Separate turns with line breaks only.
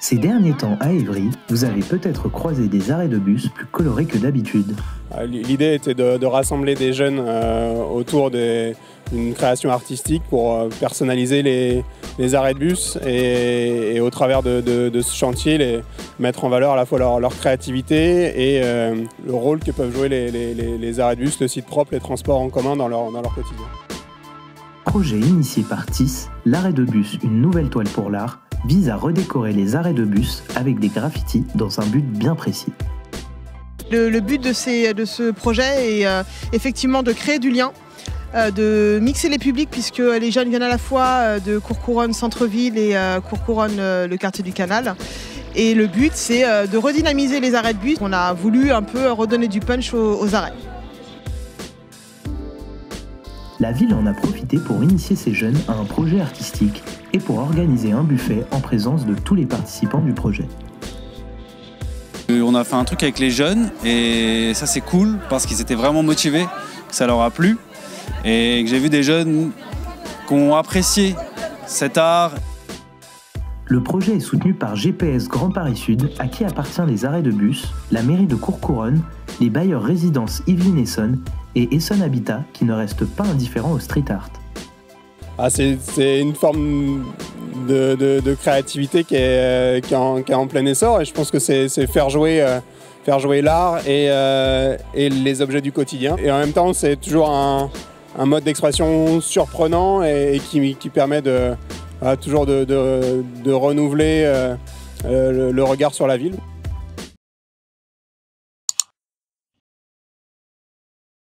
Ces derniers temps à Évry, vous avez peut-être croisé des arrêts de bus plus colorés que d'habitude.
Euh, l'idée était de, rassembler des jeunes euh, autour d'une création artistique pour euh, personnaliser les, arrêts de bus et, au travers de, ce chantier les, mettre en valeur à la fois leur, créativité et le rôle que peuvent jouer les, arrêts de bus, le site propre, les transports en commun dans leur, dans leur quotidien.
Projet initié par TIS, l'arrêt de bus Une nouvelle toile pour l'art vise à redécorer les arrêts de bus avec des graffitis dans un but bien précis.
Le, but de, ce projet est euh, effectivement de créer du lien, euh, de mixer les publics puisque les jeunes viennent à la fois euh, de Courcouronne centre-ville et Courcouronne le quartier du Canal. Et le but c'est de redynamiser les arrêts de bus. On a voulu un peu redonner du punch aux arrêts.
La ville en a profité pour initier ces jeunes à un projet artistique et pour organiser un buffet en présence de tous les participants du projet.
On a fait un truc avec les jeunes et ça c'est cool parce qu'ils étaient vraiment motivés, que ça leur a plu et que j'ai vu des jeunes qui ont apprécié cet art.
Le projet est soutenu par GPS Grand Paris Sud, à qui appartient les arrêts de bus, la mairie de Courcouronne, les bailleurs résidences Yveline Essonne et Essonne Habitat, qui ne reste pas indifférent au street art.
Ah, c'est une forme de, créativité qui est, en, plein essor et je pense que c'est faire jouer, euh, faire jouer l'art euh, et, les objets du quotidien. Et en même temps, c'est toujours un, mode d'expression surprenant et, qui, permet de, toujours de, renouveler euh, le regard sur la ville.